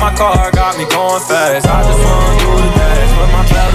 my car got me going fast. I just want you to dance with my best.